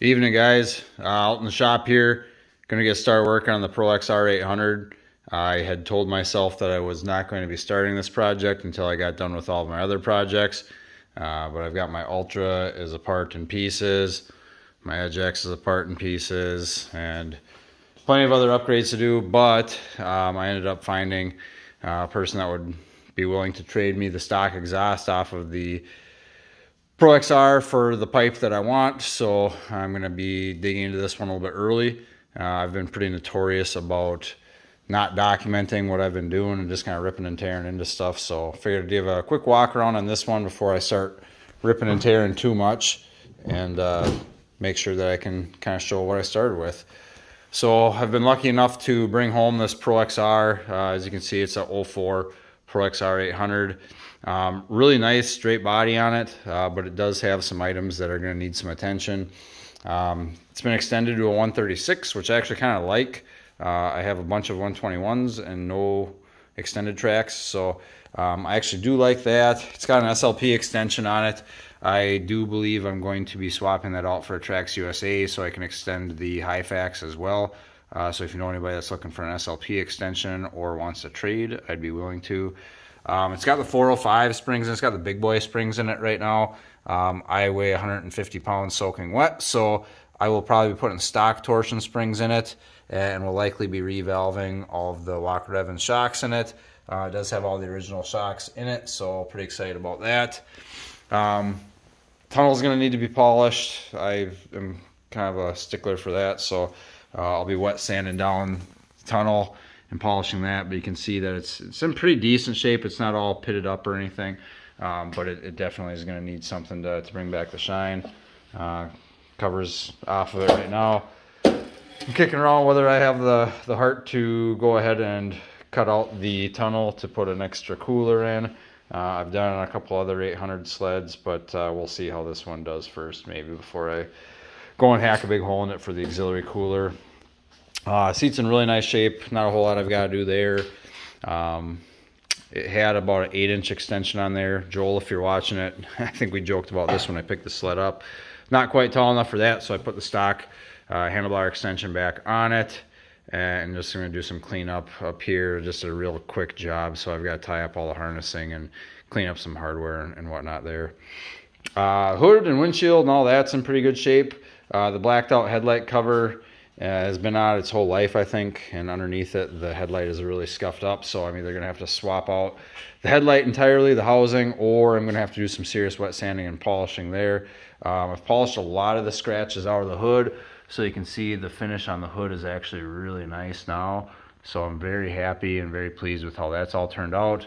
Evening guys, uh, out in the shop here. Gonna get started working on the Pro XR 800. I had told myself that I was not going to be starting this project until I got done with all my other projects. Uh, but I've got my Ultra is apart in pieces. My Edge X is apart in pieces and plenty of other upgrades to do. But um, I ended up finding a person that would be willing to trade me the stock exhaust off of the Pro XR for the pipe that I want, so I'm going to be digging into this one a little bit early. Uh, I've been pretty notorious about not documenting what I've been doing and just kind of ripping and tearing into stuff, so I figured to give a quick walk around on this one before I start ripping and tearing too much and uh, make sure that I can kind of show what I started with. So I've been lucky enough to bring home this Pro XR. Uh, as you can see, it's a 04 Pro XR 800. Um, really nice straight body on it, uh, but it does have some items that are going to need some attention. Um, it's been extended to a 136, which I actually kind of like. Uh, I have a bunch of 121s and no extended tracks, so um, I actually do like that. It's got an SLP extension on it. I do believe I'm going to be swapping that out for Trax USA so I can extend the Hyfax as well. Uh, so if you know anybody that's looking for an SLP extension or wants to trade, I'd be willing to. Um, it's got the 405 springs and it's got the big boy springs in it right now. Um, I weigh 150 pounds soaking wet, so I will probably be putting stock torsion springs in it and will likely be revalving all of the Walker Evans shocks in it. Uh, it does have all the original shocks in it, so pretty excited about that. Um, tunnel's going to need to be polished. I am kind of a stickler for that, so uh, I'll be wet sanding down the tunnel and polishing that, but you can see that it's, it's in pretty decent shape. It's not all pitted up or anything, um, but it, it, definitely is going to need something to, to bring back the shine. Uh, covers off of it right now. I'm kicking around whether I have the, the heart to go ahead and cut out the tunnel to put an extra cooler in. Uh, I've done a couple other 800 sleds, but uh, we'll see how this one does first, maybe before I go and hack a big hole in it for the auxiliary cooler. Uh, seat's in really nice shape. Not a whole lot I've got to do there. Um, it had about an eight inch extension on there. Joel, if you're watching it, I think we joked about this when I picked the sled up. Not quite tall enough for that, so I put the stock uh, handlebar extension back on it. And just going to do some cleanup up here, just a real quick job. So I've got to tie up all the harnessing and clean up some hardware and, and whatnot there. Uh, hood and windshield and all that's in pretty good shape. Uh, the blacked out headlight cover uh, has been out its whole life, I think, and underneath it, the headlight is really scuffed up. So I'm either going to have to swap out the headlight entirely, the housing, or I'm going to have to do some serious wet sanding and polishing there. Um, I've polished a lot of the scratches out of the hood, so you can see the finish on the hood is actually really nice now. So I'm very happy and very pleased with how that's all turned out.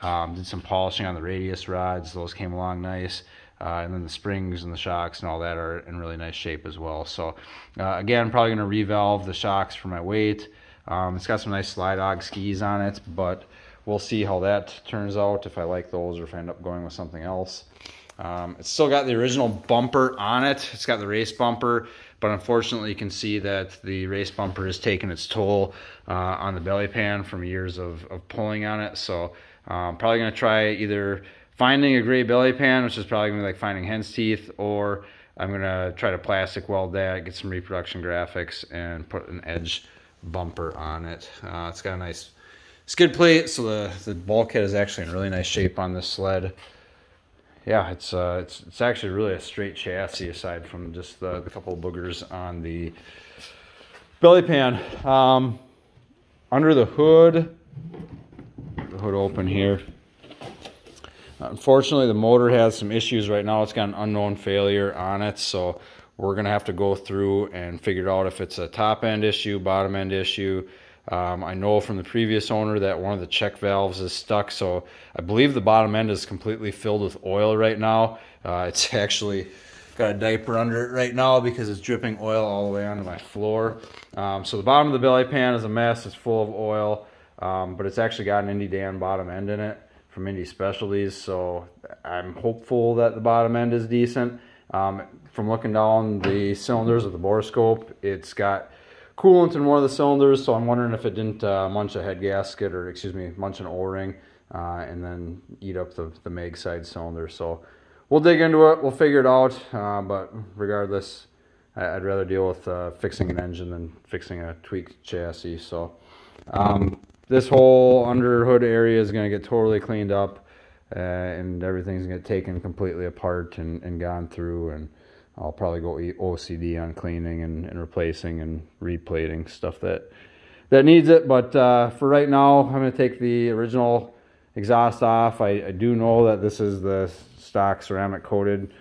Um, did some polishing on the radius rods; those came along nice. Uh, and then the springs and the shocks and all that are in really nice shape as well. So uh, again, probably going to revalve the shocks for my weight. Um, it's got some nice Slydog skis on it, but we'll see how that turns out, if I like those or if I end up going with something else. Um, it's still got the original bumper on it. It's got the race bumper, but unfortunately you can see that the race bumper has taken its toll uh, on the belly pan from years of, of pulling on it. So I'm um, probably to try either finding a gray belly pan, which is probably gonna be like finding hen's teeth, or I'm gonna try to plastic weld that, get some reproduction graphics, and put an edge bumper on it. Uh, it's got a nice skid plate, so the, the bulkhead is actually in really nice shape on this sled. Yeah, it's uh, it's it's actually really a straight chassis aside from just the, the couple of boogers on the belly pan. Um, under the hood, the hood open here. Unfortunately, the motor has some issues right now. It's got an unknown failure on it, so we're going to have to go through and figure out if it's a top end issue, bottom end issue. Um, I know from the previous owner that one of the check valves is stuck, so I believe the bottom end is completely filled with oil right now. Uh, it's actually got a diaper under it right now because it's dripping oil all the way onto my floor. Um, so the bottom of the belly pan is a mess. It's full of oil, um, but it's actually got an Indy Dan bottom end in it from Indy Specialties, so I'm hopeful that the bottom end is decent. Um, from looking down the cylinders of the borescope, it's got coolant in one of the cylinders, so I'm wondering if it didn't uh, munch a head gasket or, excuse me, munch an O-ring uh, and then eat up the, the mag side cylinder. So we'll dig into it, we'll figure it out, uh, but regardless, I, would rather deal with uh, fixing an engine than fixing a tweaked chassis. So um, this whole under hood area is going to get totally cleaned up uh, and everything's going to get taken completely apart and, and gone through and I'll probably go OCD on cleaning and, and replacing and replating stuff that that needs it. But uh, for right now, I'm going to take the original exhaust off. I, I, do know that this is the stock ceramic coated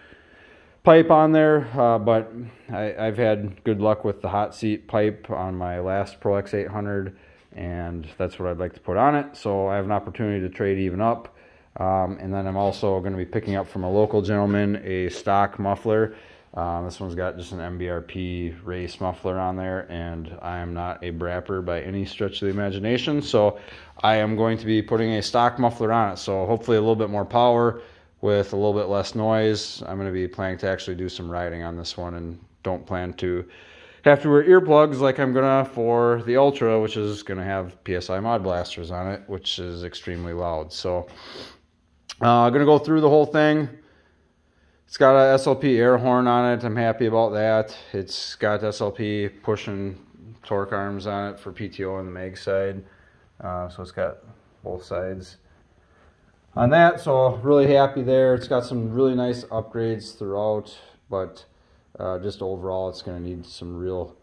pipe on there, uh, but I, have had good luck with the hot seat pipe on my last Pro X 800, and that's what I'd like to put on it. So I have an opportunity to trade even up. Um, and then I'm also going to be picking up from a local gentleman a stock muffler. Um, this one's got just an MBRP race muffler on there, and I am not a brapper by any stretch of the imagination. So I am going to be putting a stock muffler on it. So hopefully a little bit more power with a little bit less noise. I'm going to be planning to actually do some riding on this one and don't plan to have to wear earplugs like I'm gonna for the Ultra, which is gonna have PSI mod blasters on it, which is extremely loud. So I'm uh, gonna go through the whole thing. It's got a SLP air horn on it. I'm happy about that. It's got SLP pushing torque arms on it for PTO on the mag side. Uh, so it's got both sides on that. So really happy there. It's got some really nice upgrades throughout, but uh, just overall it's going to need some real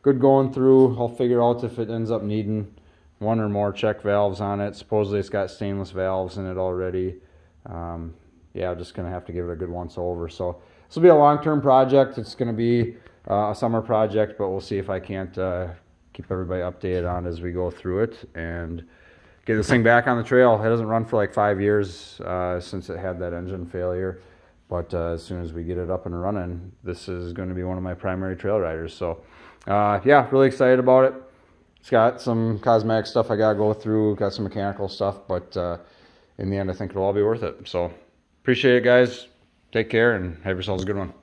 good going through. I'll figure out if it ends up needing one or more check valves on it. Supposedly it's got stainless valves in it already. Um, yeah, I'm just going to have to give it a good once over. So this will be a long-term project. It's going to be uh, a summer project, but we'll see if I can't uh, keep everybody updated on as we go through it and get this thing back on the trail. It hasn't run for like five years uh, since it had that engine failure. But uh, as soon as we get it up and running, this is going to be one of my primary trail riders. So, uh, yeah, really excited about it. It's got some cosmetic stuff I got to go through, got some mechanical stuff, but uh, in the end, I think it'll all be worth it. So, Appreciate it, guys. Take care and have yourselves a good one.